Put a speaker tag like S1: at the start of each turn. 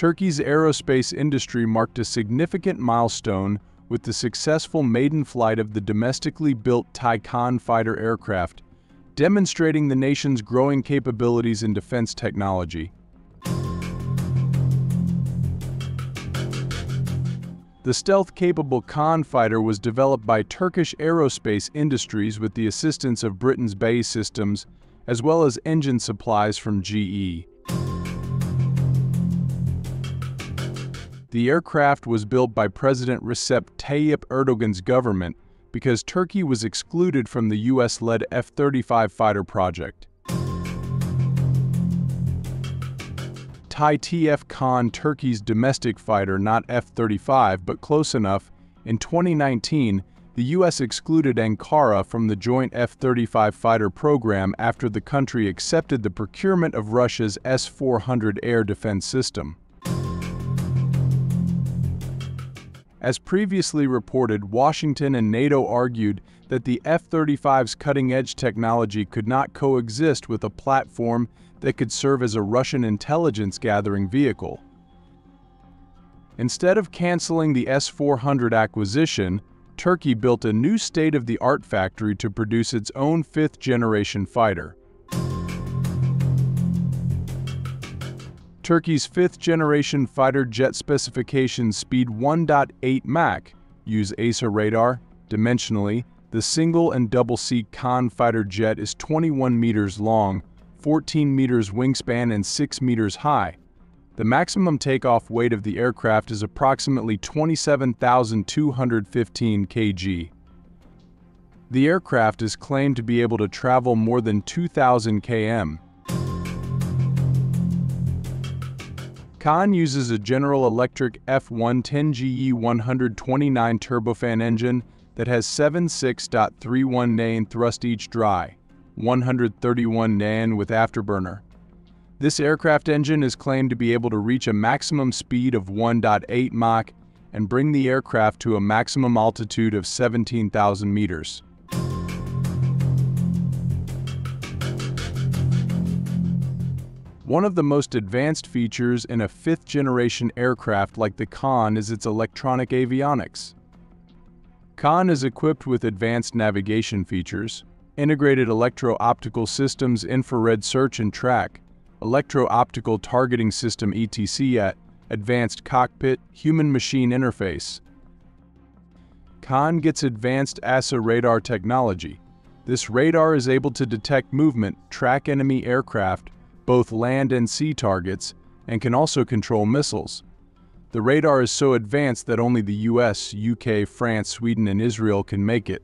S1: Turkey's aerospace industry marked a significant milestone with the successful maiden flight of the domestically built TAI Kaan fighter aircraft, demonstrating the nation's growing capabilities in defense technology. The stealth-capable Kaan fighter was developed by Turkish Aerospace Industries with the assistance of Britain's BAE Systems, as well as engine supplies from GE. The aircraft was built by President Recep Tayyip Erdogan's government because Turkey was excluded from the US-led F-35 fighter project. TAI TF Kaan Turkey's domestic fighter not F-35 but close enough, in 2019, the U.S. excluded Ankara from the joint F-35 fighter program after the country accepted the procurement of Russia's S-400 air defense system. As previously reported, Washington and NATO argued that the F-35's cutting-edge technology could not coexist with a platform that could serve as a Russian intelligence-gathering vehicle. Instead of canceling the S-400 acquisition, Turkey built a new state-of-the-art factory to produce its own fifth-generation fighter. Turkey's fifth-generation fighter jet specifications speed 1.8 Mach, use AESA radar, dimensionally, the single and double seat Kaan fighter jet is 21 meters long, 14 meters wingspan and 6 meters high. The maximum takeoff weight of the aircraft is approximately 27,215 kg. The aircraft is claimed to be able to travel more than 2,000 km. Kaan uses a General Electric F110GE 129 turbofan engine that has 76.31 NAN thrust each dry, 131 NAN with afterburner. This aircraft engine is claimed to be able to reach a maximum speed of 1.8 Mach and bring the aircraft to a maximum altitude of 17,000 meters. One of the most advanced features in a fifth-generation aircraft like the Kaan is its electronic avionics. Kaan is equipped with advanced navigation features, integrated electro-optical systems infrared search and track, electro-optical targeting system ETCAT, advanced cockpit, human-machine interface. Kaan gets advanced AESA radar technology. This radar is able to detect movement, track enemy aircraft, both land and sea targets, and can also control missiles. The radar is so advanced that only the US, UK, France, Sweden, and Israel can make it.